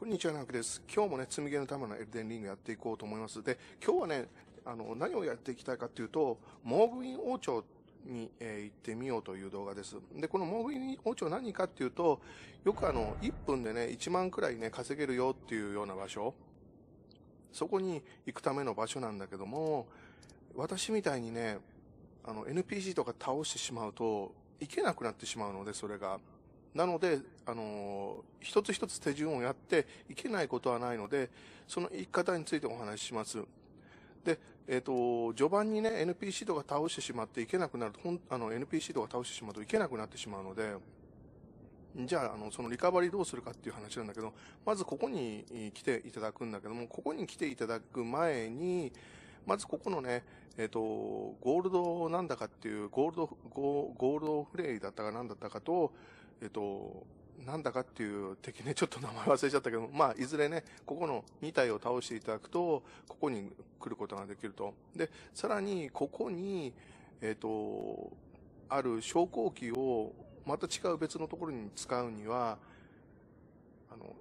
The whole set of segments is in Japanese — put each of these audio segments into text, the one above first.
こんにちは、なくです。今日もね、積みゲーのためのエルデンリングやっていこうと思います。で、今日はね、あの、何をやっていきたいかっていうと、モーグウィン王朝に、えー、行ってみようという動画です。で、このモーグウィン王朝何かっていうと、よくあの、1分でね、1万くらいね、稼げるよっていうような場所。そこに行くための場所なんだけども、私みたいにね、あの、NPC とか倒してしまうと、行けなくなってしまうので、それが。なので、あのー、一つ一つ手順をやっていけないことはないので、その生き方についてお話しします。で、えっ、ー、と、序盤にね、NPC とか倒してしまっていけなくなると、ほんあの、NPC とか倒してしまうといけなくなってしまうので、じゃあ、あの、そのリカバリーどうするかっていう話なんだけど、まずここに来ていただくんだけども、ここに来ていただく前に、まずここのね、えっ、ー、と、ゴールドなんだかっていう、ゴールド、ゴールドフレイだったかなんだったかと、えっと、なんだかっていう敵ね、ちょっと名前忘れちゃったけど、まあ、いずれね、ここの2体を倒していただくと、ここに来ることができると。で、さらに、ここに、えっと、ある昇降機を、また違う別のところに使うには、あの、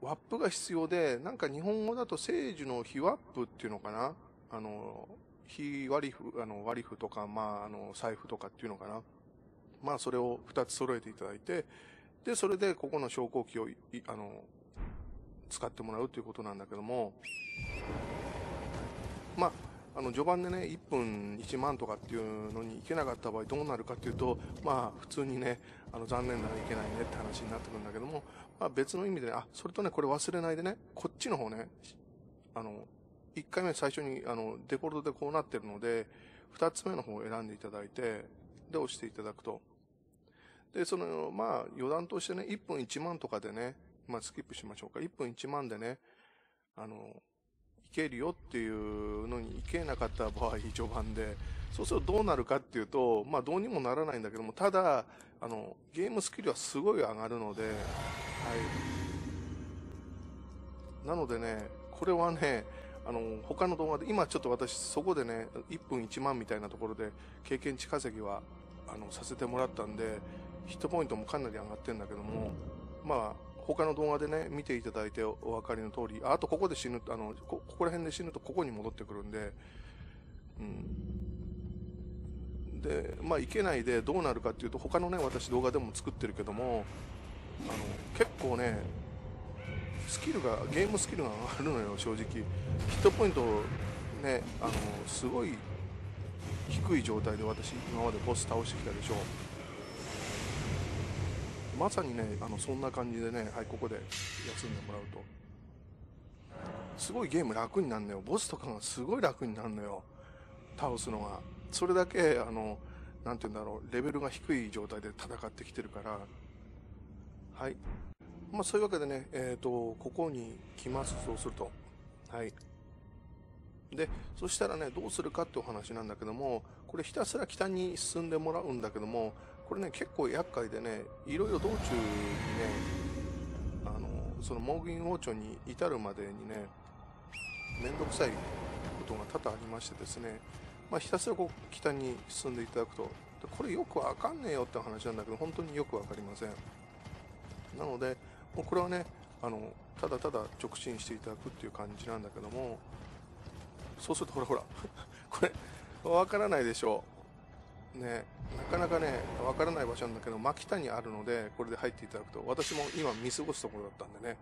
ワップが必要で、なんか日本語だと聖樹の火ワップっていうのかな？あの、火割り符、あの、割り符とか、まあ、あの、財布とかっていうのかな？まあそれを2つ揃えていただいて、で、それでここの昇降機を、あの、使ってもらうということなんだけども、まあ、あの、序盤でね、1分1万とかっていうのに行けなかった場合どうなるかっていうと、まあ、普通にね、あの、残念だらいけないねって話になってくるんだけども、まあ別の意味でね、あ、それとね、これ忘れないでね、こっちの方ね、あの、1回目最初に、あの、デフォルトでこうなってるので、2つ目の方を選んでいただいて、で、押していただくと。で、その、まあ、余談としてね、1分1万とかでね、まあ、スキップしましょうか。1分1万でね、あの、いけるよっていうのにいけなかった場合、序盤で、そうするとどうなるかっていうと、まあ、どうにもならないんだけども、ただ、あの、ゲームスキルはすごい上がるので、はい。なのでね、これはね、あの、他の動画で、今ちょっと私そこでね、1分1万みたいなところで経験値稼ぎは、あの、させてもらったんで、ヒットポイントもかなり上がってんだけども、まあ、他の動画でね、見ていただいてお分かりの通り、あとここで死ぬと、あの、こ、ここら辺で死ぬとここに戻ってくるんで、うん。で、まあ、いけないでどうなるかっていうと、他のね、私動画でも作ってるけども、あの、結構ね、スキルが、ゲームスキルが上がるのよ、正直。ヒットポイント、ね、あの、すごい低い状態で私、今までボス倒してきたでしょう。まさにね、あの、そんな感じでね、はい、ここで休んでもらうと。すごいゲーム楽になるのよ。ボスとかがすごい楽になるのよ。倒すのが。それだけ、あの、なんて言うんだろう、レベルが低い状態で戦ってきてるから、はい。まあそういうわけでね、えっ、ー、と、ここに来ます、そうすると。はい。で、そしたらね、どうするかってお話なんだけども、これひたすら北に進んでもらうんだけども、これね、結構厄介でね、いろいろ道中にね、あの、そのモーギン王朝に至るまでにね、めんどくさいことが多々ありましてですね、まあ、ひたすらこう北に進んでいただくと、これよくわかんねえよって話なんだけど、本当によくわかりません。なので、もうこれはね、あの、ただただ直進していただくっていう感じなんだけども、そうするとほらほら、これ、わからないでしょう。ね、なかなかね、わからない場所なんだけど、真北にあるので、これで入っていただくと、私も今見過ごすところだったんでね。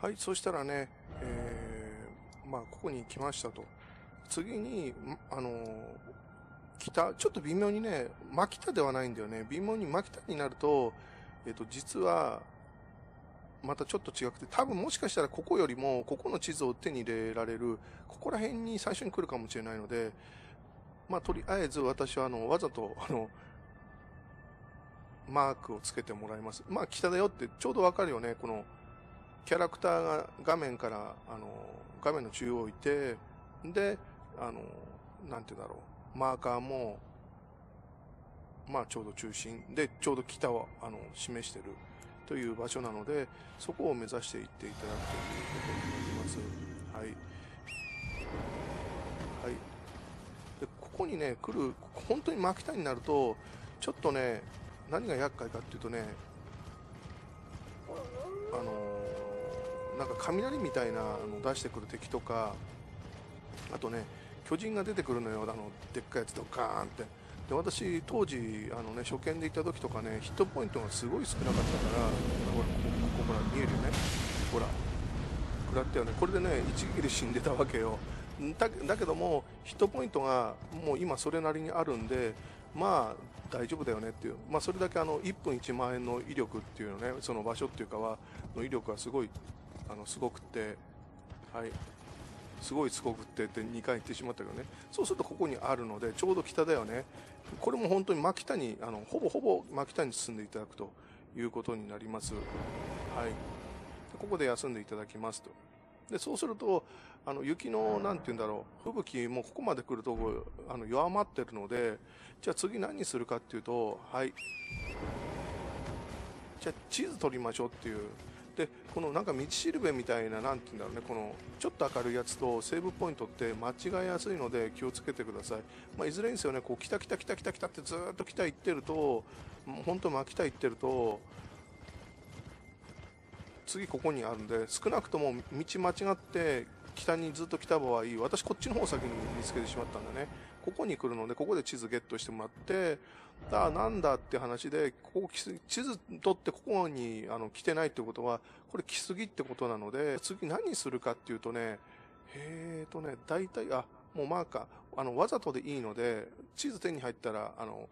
はい、そしたらね、えー、まあ、ここに来ましたと。次に、あの、北、ちょっと微妙にね、真北ではないんだよね。微妙に真北になると、えっ、と、実は、またちょっと違くて、多分もしかしたらここよりも、ここの地図を手に入れられる、ここら辺に最初に来るかもしれないので、まあ、とりあえず私は、あの、わざと、あの、マークをつけてもらいます。まあ、北だよってちょうどわかるよね。この、キャラクターが画面から、あの、画面の中央を置いて、で、あの、なんて言うんだろう。マーカーも、まあ、ちょうど中心で、ちょうど北を、あの、示しているという場所なので、そこを目指していっていただくということになります。はい。はい。で、ここにね、来る、本当に真北になると、ちょっとね、何が厄介かっていうとね、あのなんか雷みたいなの出してくる敵とかあとね巨人が出てくるのよあのでっかいやつとガーンってで私当時あの、ね、初見で行った時とかねヒットポイントがすごい少なかったからほらここここほら見えるよね。ほら食らったよね。これでね一撃で死んでたわけよ。だだけどもヒットポイントがもう今それなりにあるんでまあ大丈夫だよねっていう、まあ、それだけあの1分1万円の威力っていうのねその場所っていうかはの威力はすごいあのすごくてはい。すごいすごくってって2回言ってしまったけどね。そうするとここにあるのでちょうど北だよね。これも本当に真北にあのほぼほぼ真北に進んでいただくということになります。はい。ここで休んでいただきますと。でそうするとあの雪のなんて言うんだろう吹雪もここまで来るとあの弱まってるのでじゃあ次何にするかっていうとはい。じゃあ地図取りましょうっていうでこのなんか道しるべみたいな何て言うんだろうねこのちょっと明るいやつとセーブポイントって間違いやすいので気をつけてください、まあ、いずれにせよねこう来た来た来た来た来たってずっと来た行ってると本当巻きた行ってると次ここにあるんで少なくとも道間違って北にずっと来た場合私こっちの方先に見つけてしまったんだね。ここに来るのでここで地図ゲットしてもらってだなんだって話でここ地図取ってここにあの来てないってことはこれ来すぎってことなので次何するかっていうとねえーとね大体あもうマーカーあのわざとでいいので地図手に入ったらあの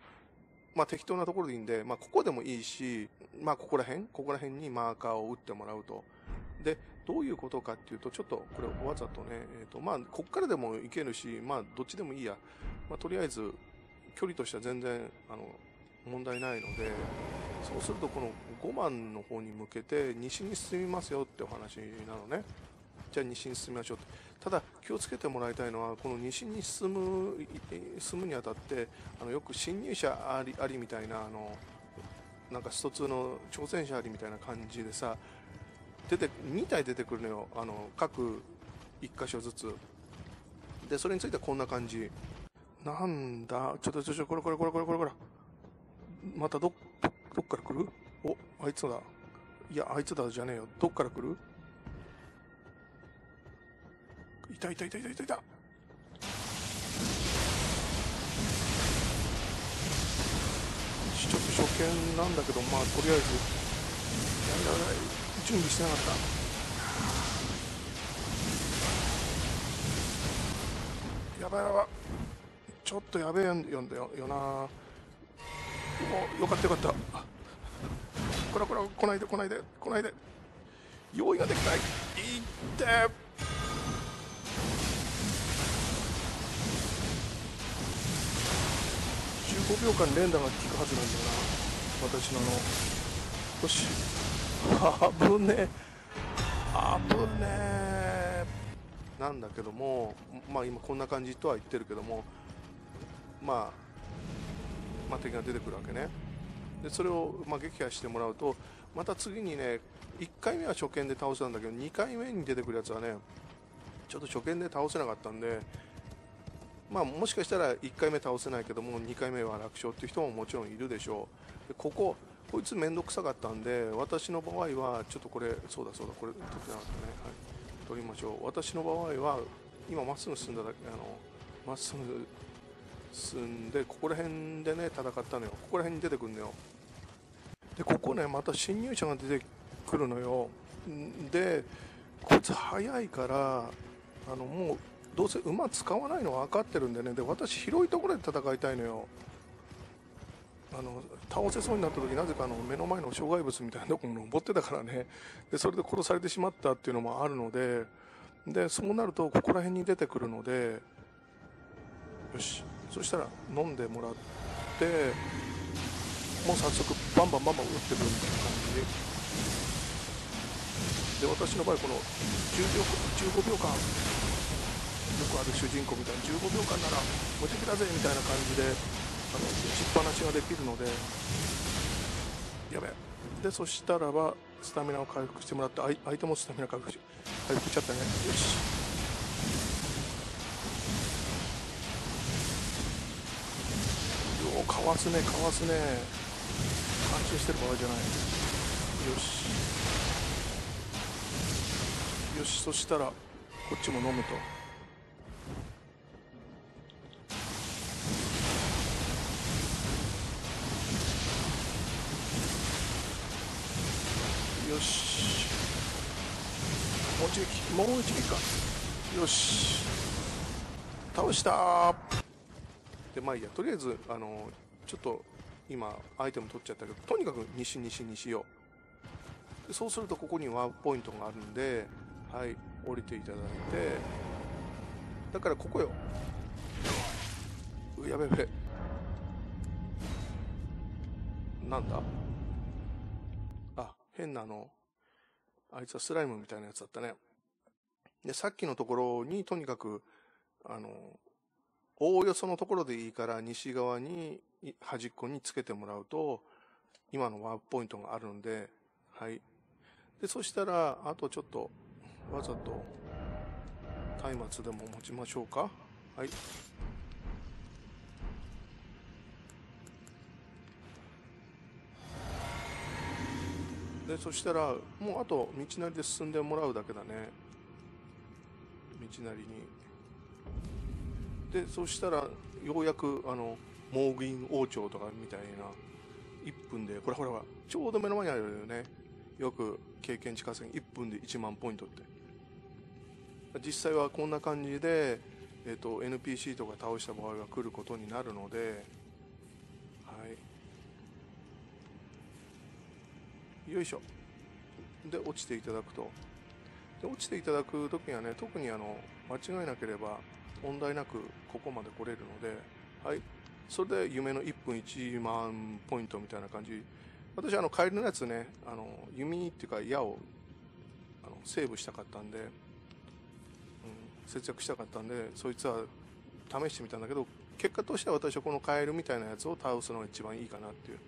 まあ、適当なところでいいんで、まあ、ここでもいいし、まあ、ここら辺、ここら辺にマーカーを打ってもらうと。で、どういうことかっていうと、ちょっとこれわざとね、えっ、ー、と、まあ、こっからでもいけるし、まあ、どっちでもいいや。まあ、とりあえず、距離としては全然、あの、問題ないので、そうするとこの5番の方に向けて西に進みますよってお話なのね。じゃあ西に進みましょうただ気をつけてもらいたいのはこの西に進む進むにあたってあのよく侵入者ありありみたいなあのなんかスト2の挑戦者ありみたいな感じでさ出て2体出てくるのよ。あの各1箇所ずつ。でそれについてはこんな感じ。なんだ？ちょっとちょっとこれこれこれこれこれこれ。またどどどっから来る？おあいつだ。いやあいつだじゃねえよ。どっから来る？いたいたいたいたいたいた。ちょっと初見なんだけどまあとりあえず。やばいやい準備してなかった。やばいやばい。ちょっとやべえよんだよよな。およかったよかった。こらこら来ないで来ないで来ないで。用意ができない。いって。5秒間連打が効くはずなんだよな。私ののよし。あぶねあぶねえ。なんだけどもまあ今こんな感じとは言ってるけどもまあまあ敵が出てくるわけね。でそれをまあ撃破してもらうとまた次にね1回目は初見で倒せたんだけど2回目に出てくるやつはねちょっと初見で倒せなかったんでまあ、もしかしたら1回目倒せないけども2回目は楽勝っていう人ももちろんいるでしょう。でこここいつ面倒くさかったんで私の場合はちょっとこれそうだそうだこれ取ってなかったね、はい、取りましょう。私の場合は今まっすぐ進んだだけあのまっすぐ進んでここら辺でね戦ったのよ。ここら辺に出てくるのよ。でここねまた侵入者が出てくるのよ。でこいつ早いからあのもうどうせ馬使わないの分かってるんでね。で私広いところで戦いたいのよ。あの倒せそうになった時なぜかあの目の前の障害物みたいなところに登ってたからね。でそれで殺されてしまったっていうのもあるので。でそうなるとここら辺に出てくるのでよし。そしたら飲んでもらってもう早速バンバンバンバン打ってくるみたいな感じ。で私の場合この10秒15秒間よくある主人公みたいに15秒間なら無敵だぜみたいな感じであの打ちっぱなしができるのでやべ。でそしたらばスタミナを回復してもらって相手もスタミナ回復し回復しちゃったね。よし。よかわすねかわすね。感心してる場合じゃない。よし。よしそしたらこっちも飲むと。撃もう一撃か。よし。倒した。でまあいいや。とりあえずあのちょっと今アイテム取っちゃったけどとにかく西西西よでそうするとここにワープポイントがあるんではい降りていただいて。だからここよ。うやべやべ。なんだ？あ変なの。あいつはスライムみたいなやつだったね。でさっきのところにとにかくあのおおよそのところでいいから西側に端っこにつけてもらうと今のワープポイントがあるんではい。でそしたらあとちょっとわざと松明でも持ちましょうか。はい。でそしたらもうあと道なりで進んでもらうだけだね。道なりに。でそしたらようやくあのモーグイン王朝とかみたいな1分でこれほらほらちょうど目の前にあるよね。よく経験値稼ぎ1分で1万ポイントって。実際はこんな感じで、えーと、NPC とか倒した場合は来ることになるのでよいしょ。で落ちていただくと。で落ちていただく時にはね特にあの間違いなければ問題なくここまで来れるのではい。それで夢の1分1万ポイントみたいな感じ。私あの帰りのやつねあの弓っていうか矢をあのセーブしたかったんで、うん、節約したかったんでそいつは試してみたんだけど結果としては私はこのカエルみたいなやつを倒すのが一番いいかなっていう。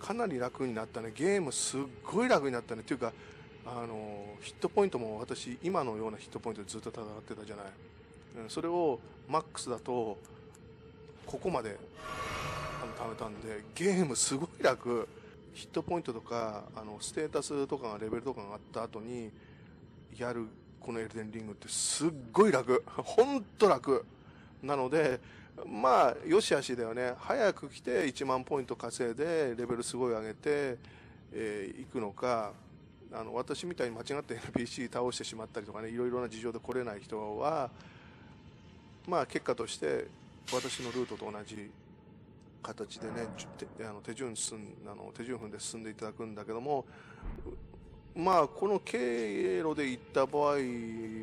かなり楽になったね。ゲームすっごい楽になったね。っていうかあのヒットポイントも私今のようなヒットポイントでずっと戦ってたじゃない、うん、それをマックスだとここまであの貯めたんでゲームすごい楽。ヒットポイントとかあのステータスとかレベルとかがあった後にやるこのエルデンリングってすっごい楽。ほんと楽。なのでまあよしあしだよね。早く来て1万ポイント稼いでレベルすごい上げて、えー、行くのかあの私みたいに間違って NPC 倒してしまったりとかねいろいろな事情で来れない人はまあ結果として私のルートと同じ形でねあの手順進あの手順踏んで進んでいただくんだけどもまあこの経路で行った場合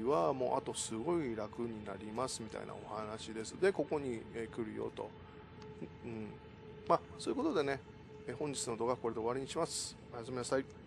はもうあとすごい楽になりますみたいなお話です。でここに来るよと、うん、まあそういうことでね本日の動画はこれで終わりにします。おやすみなさい。